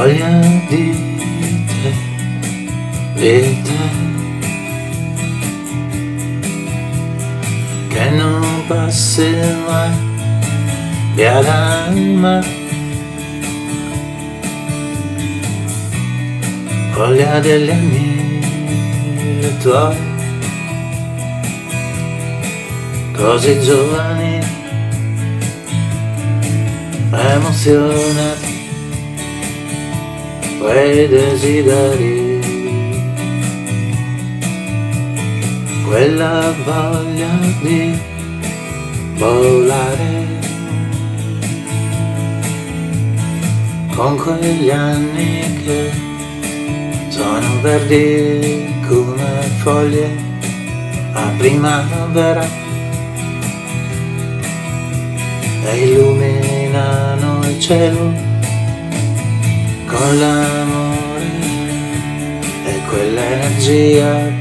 voglia di te, di te, che non passi mai via da me. Voglia degli anni tuoi, così giovani, emozionati quei desideri, quella voglia di volare con quegli anni che sono verdi come foglie a primavera e illuminano il cielo con l'amore e quell'energia.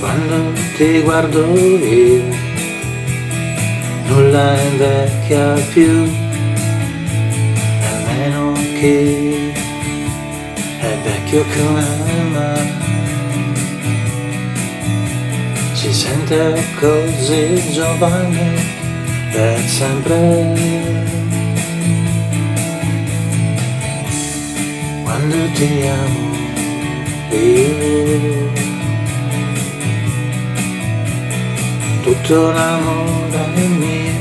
Quando ti guardo io, nulla invecchia più, nemmeno chi è vecchio come me. Si sente così giovane per sempre. Quando ti amo tutto l'amore mio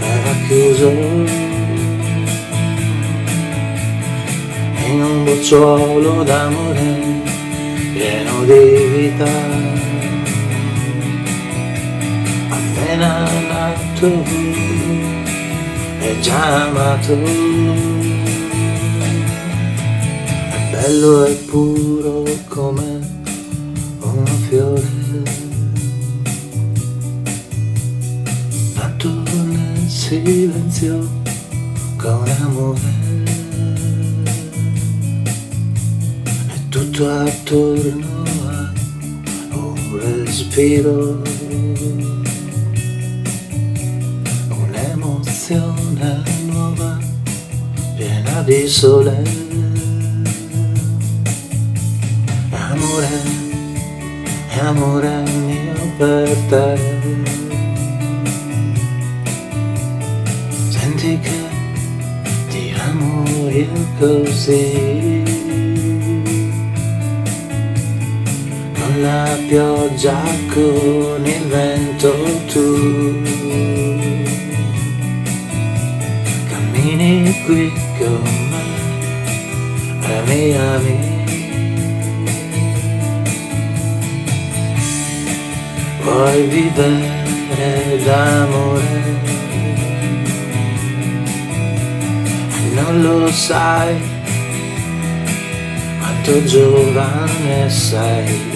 era chiuso in un bocciolo d'amore pieno di vita. Appena nato e già amato bello e puro come un fiore. Nato nel silenzio con amore. E tutto attorno a un respiro. Un'emozione nuova piena di sole amore, amore mio per te. Senti che ti amo io così. Con la pioggia, con il vento tu. Puoi vivere d'amore. Non lo sai quanto giovane sei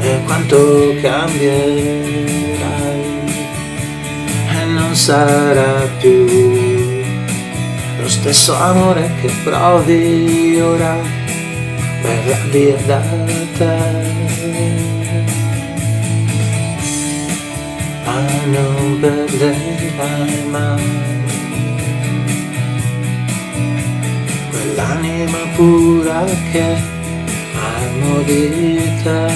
e quanto cambierai e non sarà più lo stesso amore che provi ora verrà via da te. Non perderai mai quell'anima pura che hanno di te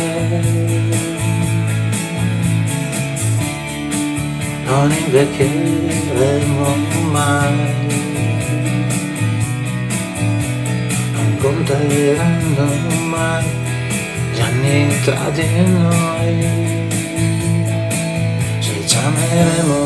non invecchieremo mai non conteranno mai gli anni tra di noi I'm